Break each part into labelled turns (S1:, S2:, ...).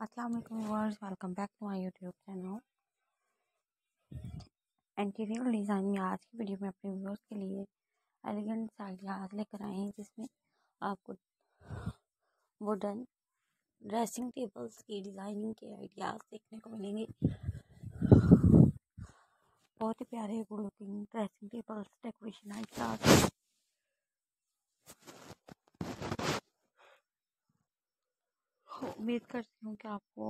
S1: अस्सलाम वालेकुम viewers welcome back to my YouTube channel interior design में आज की वीडियो में अपने व्यूअर्स के लिए एलिगेंट आइडियाज़ लेकर आए हैं, जिसमें आपको वुडन ड्रेसिंग टेबल्स की डिज़ाइनिंग के आइडियाज़ देखने को मिलेंगे। बहुत ही प्यारे good looking dressing tables decoration ideas उम्मीद करती हूँ कि आपको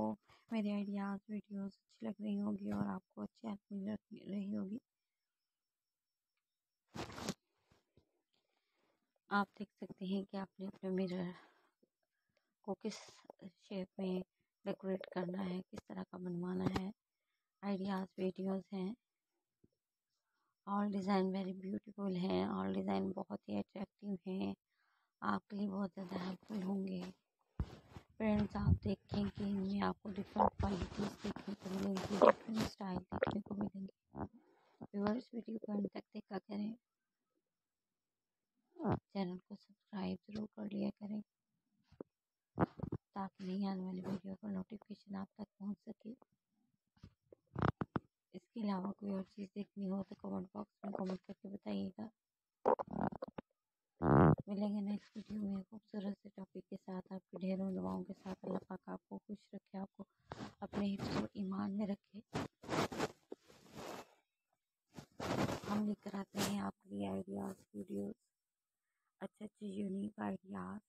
S1: मेरे आइडियाज़ वीडियोस अच्छी लग रही होगी और आपको अच्छी हेल्प मिल रही होगी। आप देख सकते हैं कि आपने अपने मिरर को किस शेप में डेकोरेट करना है, किस तरह का बनवाना है। आइडियाज़ वीडियोस हैं। ऑल डिज़ाइन वेरी ब्यूटीफुल हैं। ऑल डिज़ाइन बहुत ही अट्रैक्टिव हैं। आपके लिए बहुत ज़्यादा हेल्पफुल होंगे। फ्रेंड्स आप देखें कि इनमें आपको डिफरेंट क्वालिटीज़ देखने को मिलेंगी डिफरेंट स्टाइल देखने को मिलेंगे। व्यूअर्स वीडियो को अंत तक देखा करें। चैनल को सब्सक्राइब ज़रूर कर लिया करें, ताकि नहीं आने वाली वीडियो का नोटिफिकेशन आप तक पहुँच सके। इसके अलावा कोई और चीज़ देखनी हो तो कमेंट बॉक्स में कमेंट करके बताइएगा। मिलेंगे नेक्स्ट वीडियो में खूबसूरत से टॉपिक के साथ। आपकी ढेरों दुआओं के साथ अल्लाह पाक आपको खुश रखे, आपको अपने हिफ्स ईमान में रखे। हम लेकर आते हैं आपके लिए आइडियाज़ वीडियोस अच्छे अच्छे यूनिक आइडियाज़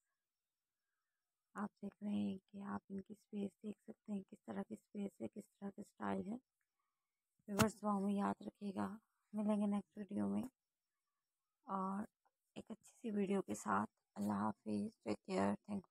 S1: आप देख रहे हैं कि आप इनकी स्पेस देख सकते हैं, किस तरह की स्पेस है, किस तरह का स्टाइल है। व्यूवर्स दुआओं में याद रखिएगा। मिलेंगे नेक्स्ट वीडियो में। और एक अच्छी सी वीडियो के साथ। अल्लाह हाफिज़ टेक केयर थैंक